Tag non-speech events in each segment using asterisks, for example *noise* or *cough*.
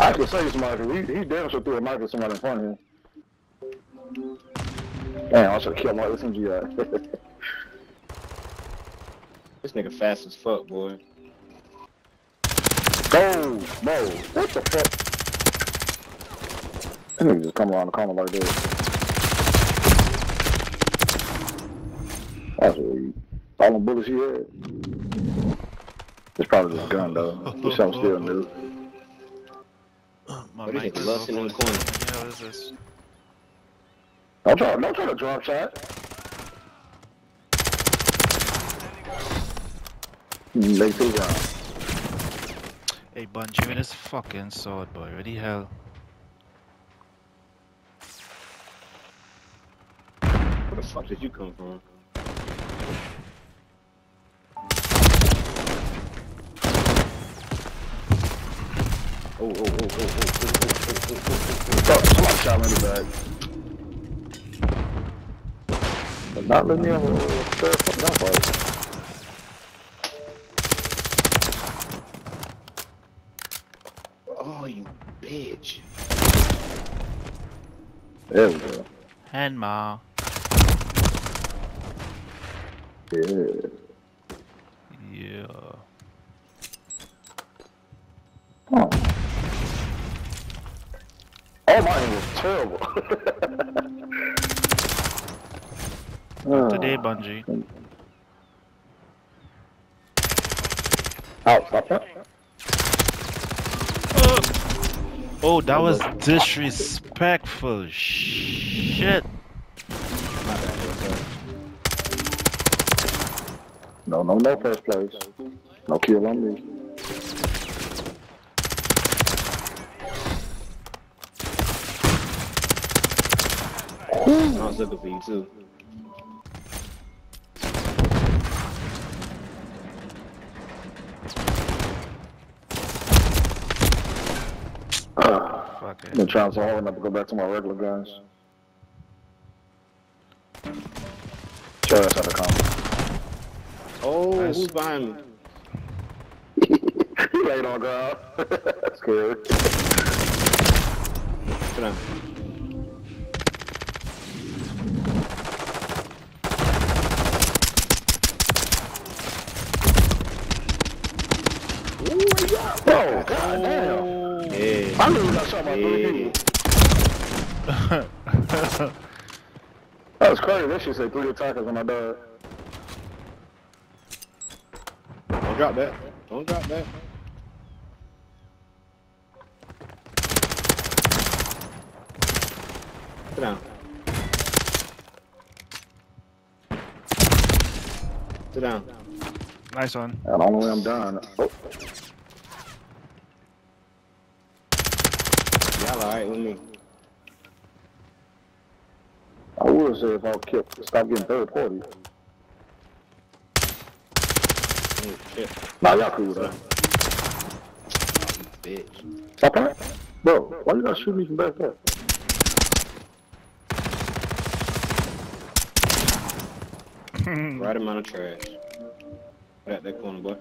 I can say somebody, he, he damn sure threw a knife at somebody in front of him. Damn, I should have killed my SMG out. This nigga fast as fuck, boy. Go, bro. What the fuck? That nigga just come around the corner like this. That's weird. All them bullets he had. It's probably just a gun though. This something still new. My What is mic it, is Lust in the corner? Yeah, what is this? Don't try, don't try to drop shot. They two rounds. Hey, Bunch, give me this fucking sword, boy. Where the hell? Where the fuck did you come from? Oh, oh, oh, oh, oh, oh, oh, oh, oh, oh, Fuck, somebody shot me in the back. But not letting me have a fair fucking gunfight. oh. Oh, you bitch. There we go. Hand ma. Yeah. Yeah. *laughs* Ah. Today, Bungie. Out, stop that. Oh, oh, that was disrespectful. Shit. No, no, no first place. No kill on me. I was looking for you too. Uh, Fuck I've been it. trying so hard not to go back to my regular guns. Show us how to come. Oh, Nice. who's behind me? he laid on ground. Scary. Sit down. Oh, god damn. Yeah. I knew I shot my three Yeah. people. That was crazy. That shit said three attackers on my died. Don't drop that. Don't drop that. Sit down. Sit down. nice one. And the only way I'm done. Oh, Y'all alright with me? I would say if I kept stop getting third party. Oh, shit. Nah, y'all cool though. Bitch. Stop that. Bro, why you gotta shoot me from back there? *laughs* Right amount of trash. Right at that corner, boy.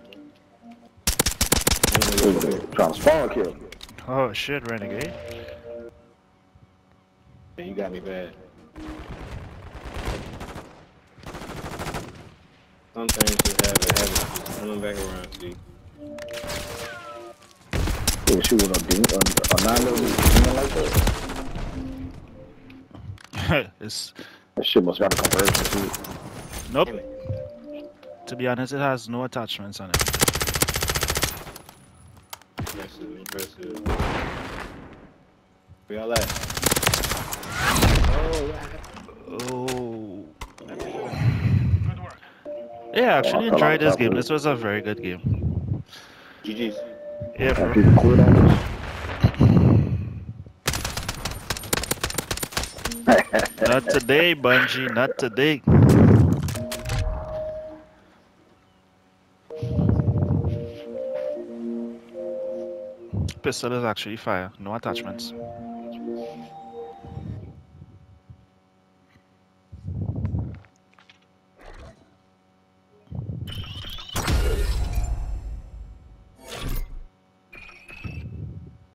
Trying to spawn kill. Oh shit, renegade. Yeah, you got me bad. Some things just have a habit of just coming back around to you. Yeah, shoot with a, demon- a, a nine level demon like that. *laughs* it's That shit must got a conversion too. nope. To be honest, it has no attachments on it. Impressive, impressive. Where y'all at? Oh, Oh. Yeah, I actually enjoyed this game. This was a very good game. GG's. Yeah, bro. people quit on. Not today, Bungie. Not today. Pistol is actually fire. No attachments.